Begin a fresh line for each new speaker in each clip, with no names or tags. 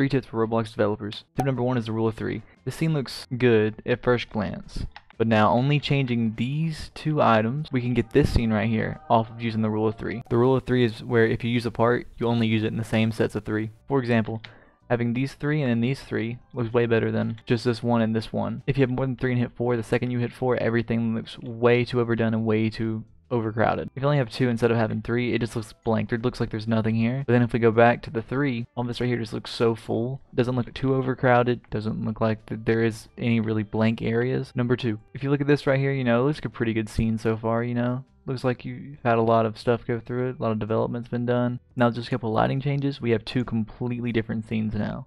Three tips for Roblox developers. Tip number one is the rule of three. This scene looks good at first glance, but now only changing these two items, we can get this scene right here off of using the rule of three. The rule of three is where if you use a part, you only use it in the same sets of three. For example, having these three and then these three looks way better than just this one and this one. If you have more than three and hit four, the second you hit four, everything looks way too overdone and way too overcrowded. If you only have two instead of having three, it just looks blank. It looks like there's nothing here. But then if we go back to the three, all this right here just looks so full. Doesn't look too overcrowded. Doesn't look like that there is any really blank areas. Number two, if you look at this right here, you know, it looks like a pretty good scene so far, you know. Looks like you've had a lot of stuff go through it. A lot of development's been done. Now just a couple lighting changes. We have two completely different scenes now.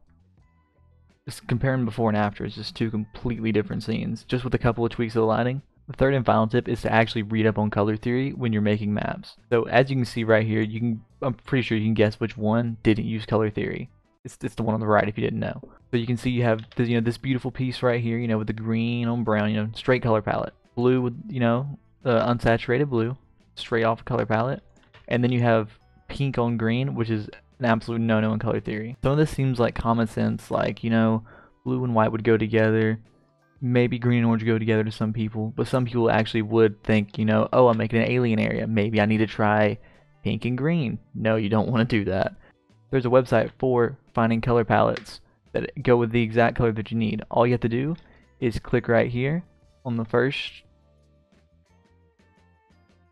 Just comparing before and after, it's just two completely different scenes. Just with a couple of tweaks of the lighting. The third and final tip is to actually read up on color theory when you're making maps. So as you can see right here, you can I'm pretty sure you can guess which one didn't use color theory. It's, it's the one on the right if you didn't know. So you can see you have this, you know this beautiful piece right here, you know, with the green on brown, you know, straight color palette. Blue with you know, uh, unsaturated blue, straight off color palette, and then you have pink on green, which is an absolute no-no in color theory. Some of this seems like common sense, like you know, blue and white would go together maybe green and orange go together to some people, but some people actually would think, you know, oh, I'm making an alien area. Maybe I need to try pink and green. No, you don't want to do that. There's a website for finding color palettes that go with the exact color that you need. All you have to do is click right here on the first.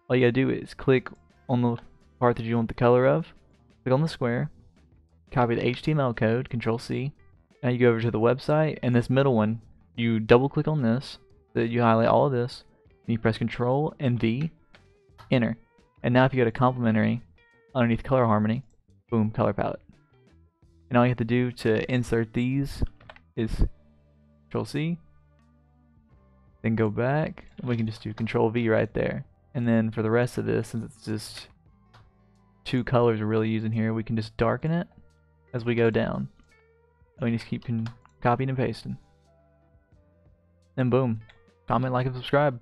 All you gotta do is click on the part that you want the color of, click on the square, copy the HTML code, Control C. Now you go over to the website, and this middle one, you double click on this, so you highlight all of this, and you press Control and V, enter. And now if you go to complementary, underneath color harmony, boom, color palette. And all you have to do to insert these is Control C, then go back, and we can just do Control V right there. And then for the rest of this, since it's just two colors we're really using here, we can just darken it as we go down. And we just keep copying and pasting. And boom, comment, like, and subscribe.